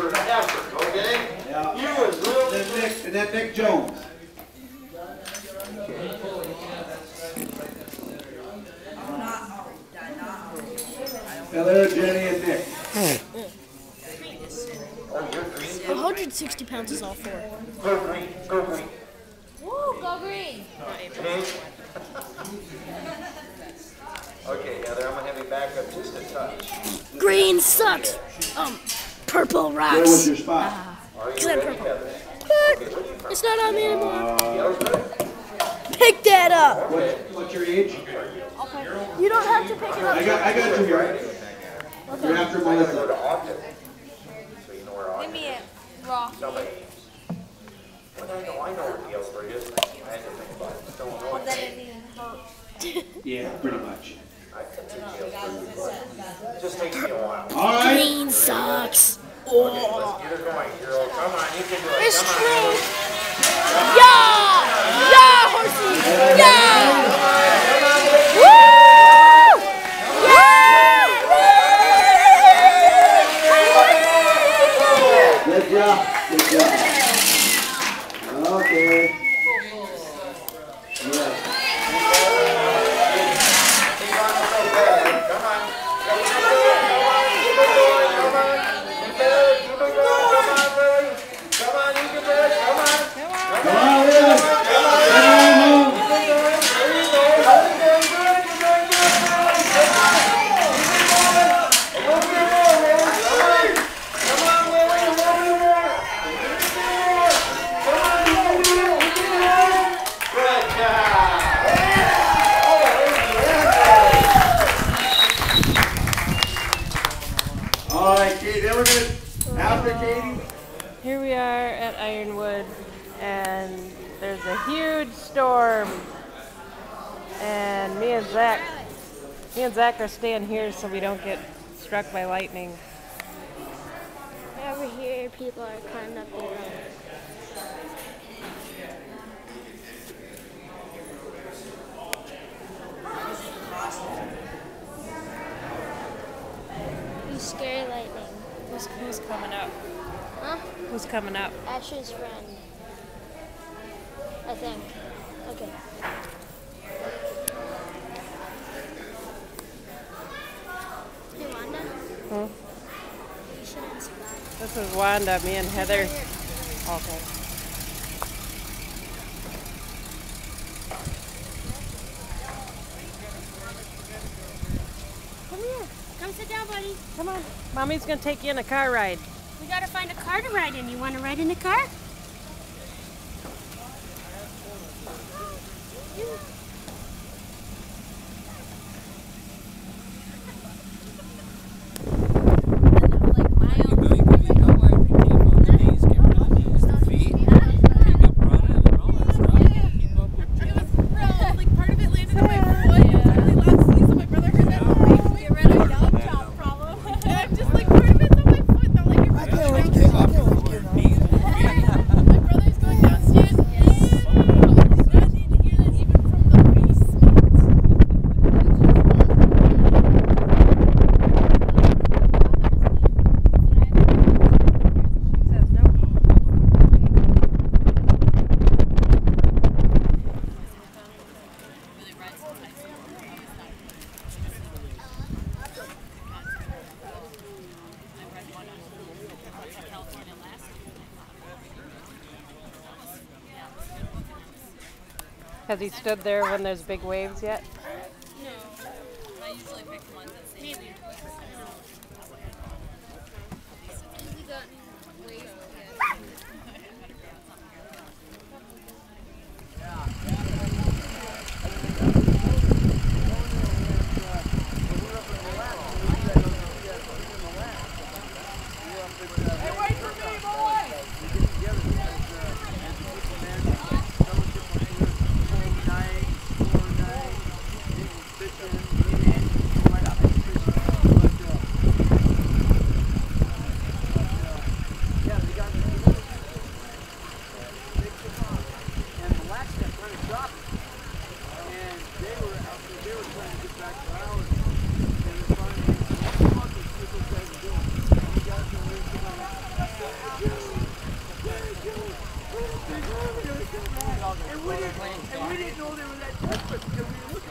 for effort, okay? Yeah. You was really... And that Nick, and that Nick Jones. Hello, Jenny and Nick. 160 pounds is all four. Go green, go green. Woo, go green. okay, Heather, I'm going to have you back up just a touch. Green sucks. Um purple Where was rocks. your spot? Are Is you that purple? What? It's not on me anymore. Pick that up. What, what's your age? You don't have to pick it I up. got, I got you here. You're after Melissa. to Ogden. So you know where Give me it. Raw. Somebody. I know, I know where Galesburg is. I had to think about it. Don't know. That didn't even hurt. Yeah, pretty much. I can see Galesburg before. Just takes me a while. All right. Sucks. Let's get her going, girl. Come on, you can do it. It's Come on. true. Yeah! Yeah, horsey! Yeah! Woo! Yeah! Good job. Good job. Okay. Yeah. Come on, you can do it. Come on. Come on, Lily. Come on, home. Good job. All right, Katie. Then we're gonna after Katie. Here we are at Ironwood, and there's a huge storm. And me and Zach, me and Zach are staying here so we don't get struck by lightning. Over here, people are climbing up the road. You scary lightning. Who's, who's coming up? Huh? Who's coming up? Ash's friend. I think. Okay. Hey, Wanda. Hmm? You should answer. This is Wanda, me and Heather. Okay. Come here. Come sit down, buddy. Come on. Mommy's gonna take you in a car ride. We gotta find a car to ride in. You wanna ride in the car part of it landed on my foot. It was really loud sneeze, so my brother heard that and made me get rid of a yellow chop problem. And I'm just like part of it's on my foot. Not like it was My brother's going downstairs. Yes. I need to hear that even from the Says no. Has he stood there when there's big waves yet? And we didn't know they were that desperate. Until we looking